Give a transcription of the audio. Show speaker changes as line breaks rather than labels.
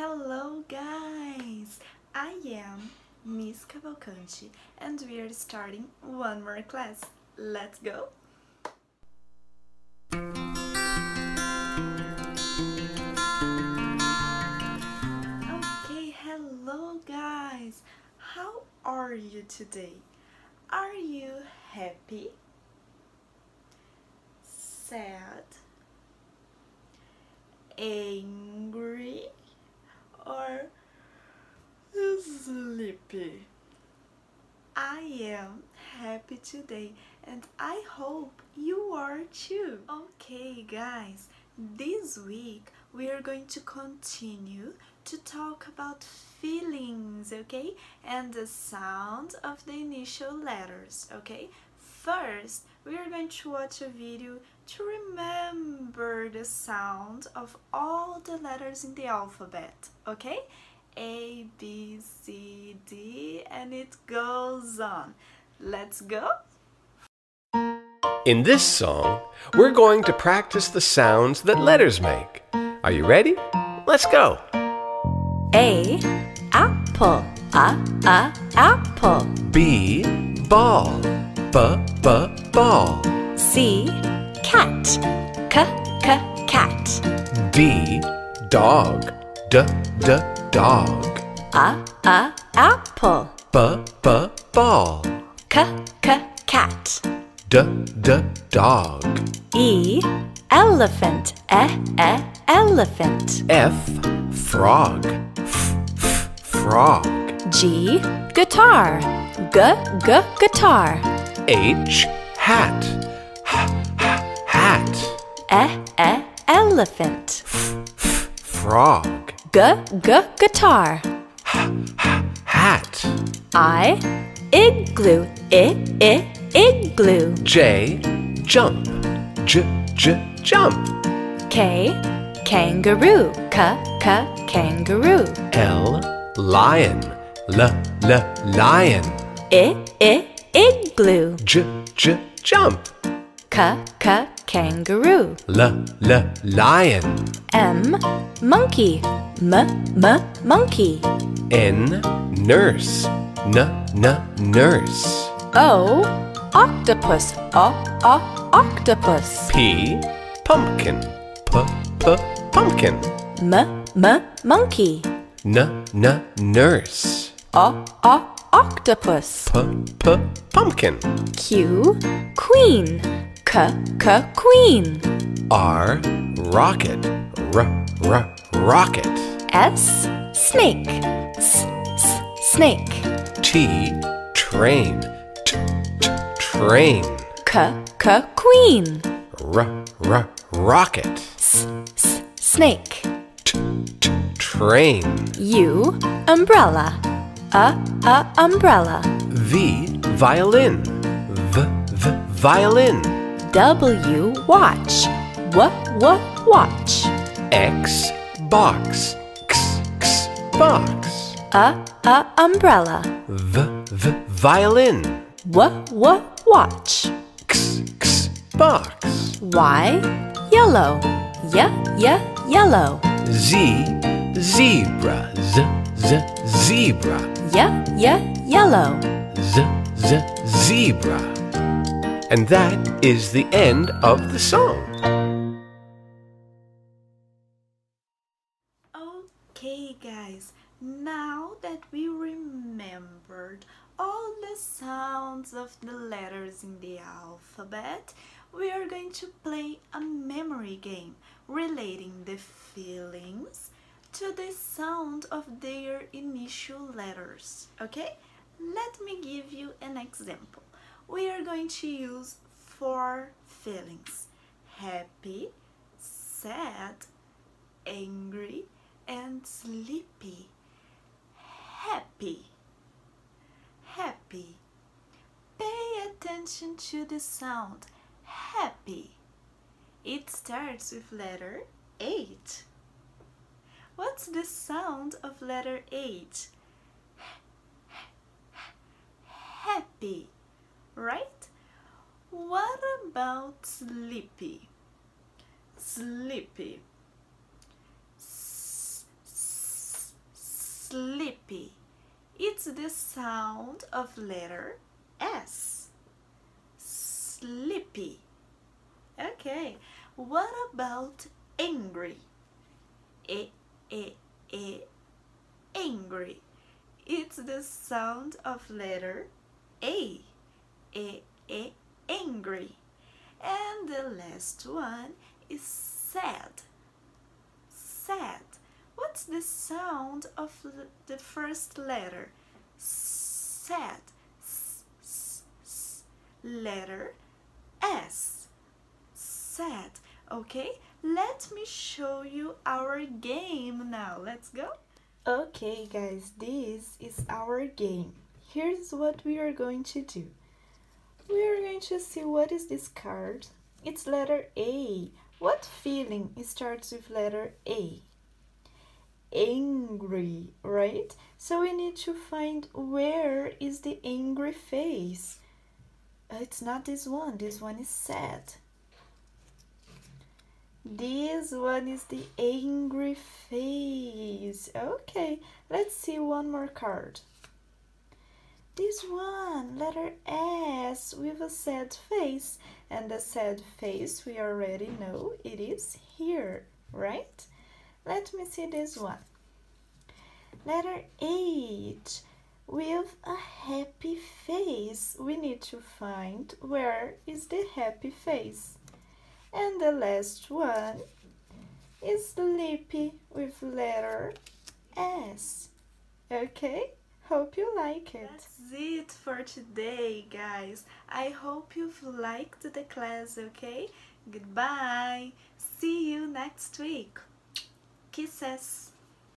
Hello guys! I am Miss Cavalcante and we are starting one more class. Let's go! Okay, hello guys! How are you today? Are you happy? Sad? Angry? Or sleepy? I am happy today and I hope you are too. Okay, guys, this week we are going to continue to talk about feelings, okay? And the sound of the initial letters, okay? First, we are going to watch a video to remember the sound of all the letters in the alphabet, okay? A, B, C, D, and it goes on. Let's go!
In this song, we're going to practice the sounds that letters make. Are you ready? Let's go!
A apple a a apple
B ball B b ball
C cat. C c cat.
D dog. D d dog.
A a apple.
B b ball
c c cat.
D d dog.
E elephant. E e elephant.
F frog. F f frog.
G guitar. G g guitar
H hat. Hat.
E e elephant.
F f frog.
G g guitar.
Hat.
I igloo. I i igloo.
J jump. J j jump.
K kangaroo. K k kangaroo.
L lion. L l lion.
I I igloo
J j jump.
K k kangaroo.
L l lion.
M monkey. M m monkey.
N nurse. N n nurse.
O octopus. O o octopus.
P pumpkin. P p pumpkin.
M m monkey.
N n nurse.
O o octopus.
P p pumpkin.
Q queen. K k queen.
R rocket. R r rocket.
S snake. S s snake.
T train. T t train.
K k queen.
R r rocket.
S s snake.
T t train.
U umbrella a a umbrella.
V violin. V v violin.
W watch. W w watch.
X box. X x box.
A a umbrella.
V v violin.
W w watch.
X x box.
Y yellow. Y y yellow.
Z zebra. Z z zebra
y y yellow.
Z z zebra. And that is the end of the song.
Okay, guys, now that we remembered all the sounds of the letters in the alphabet, we are going to play a memory game relating the feelings to the sound of their initial letters. Okay? Let me give you an example. We are going to use four feelings happy, sad, angry, and sleepy. Happy. Happy. Pay attention to the sound. Happy. It starts with letter H. What's the sound of letter H? Happy, right? What about sleepy? Sleepy. S- s- It's the sound of letter S. Sleepy. Okay, what about angry? E, e, e, angry. It's the sound of letter A. E, e, angry. And the last one is sad. Sad. What's the sound of the first letter? Sad. S, s, s. Letter S. Sad. Okay, let me show you our game now. Let's go. Okay, guys, this is our game. Here's what we are going to do. We are going to see what is this card. It's letter A. What feeling starts with letter A? Angry, right? So we need to find where is the angry face. Uh, it's not this one. This one is sad. This one is the angry face. Okay, let's see one more card. This one, letter S with a sad face. And the sad face, we already know it is here, right? Let me see this one. Letter H with a happy face. We need to find where is the happy face. And the last one is sleepy with letter S. Okay? Hope you like it. That's it for today, guys. I hope you've liked the class, okay? Goodbye. See you next week. Kisses.